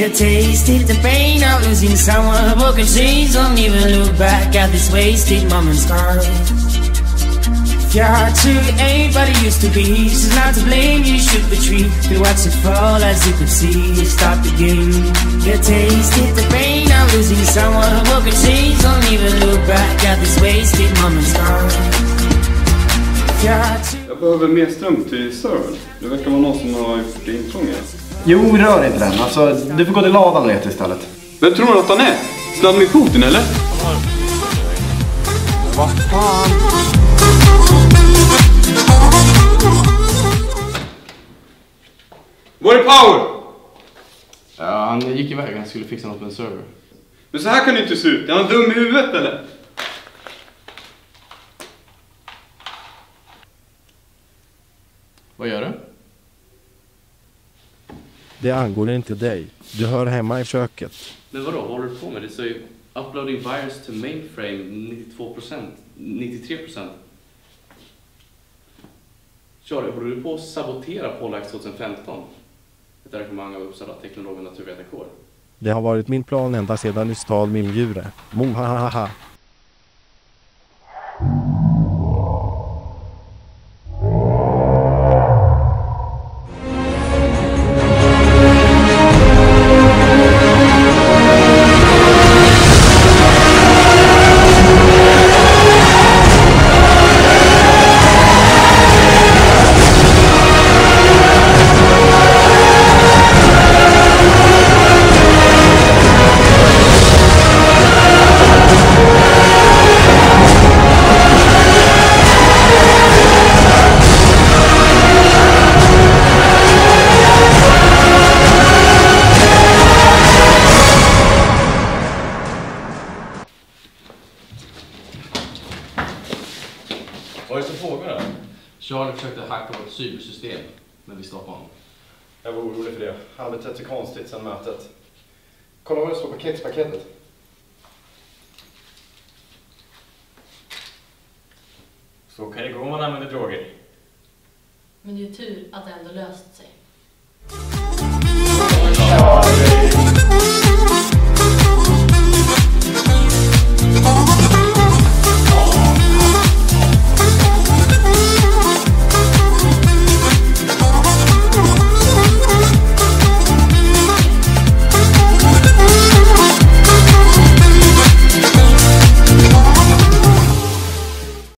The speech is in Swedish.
You tasted the pain of losing someone Broken chains don't even look back at this wasted moment's gone Your heart truly ain't it used to be She's not to blame, you should retreat You watch it fall as you could see. Stop the game You tasted the pain of losing someone Broken chains don't even look back at this wasted moment's truly Jag behöver mer ström till servern. Det verkar vara någon som har gjort intrång här. Jo, rör inte den. Alltså, du får gå till ladan och leta istället. Vem tror du att han är? Vladimir Putin eller? Var är Power? Ja, han gick iväg. Han skulle fixa något med en server. Men så här kan det inte se ut. Är han dum i huvudet eller? Vad gör du? Det angår inte dig. Du hör hemma i köket. Men vadå, vad håller du på med? Det står ju uploading virus to mainframe 92%, 93%. Charlie, håller du på att sabotera Pollax 2015? Ett arrangemang av Uppsala teknolog och naturvetarkår. Det har varit min plan ända sedan du stal min djure. Mohahaha. Vad är det som pågår här? Charlie försökte hacka vårt cybersystem, men vi stoppade honom. Jag var orolig för det. Han har betett sig konstigt sedan mötet. Kolla vad det står på kexpaketet. Så kan det gå om man använder droger. Men det är tur att det ändå löst sig.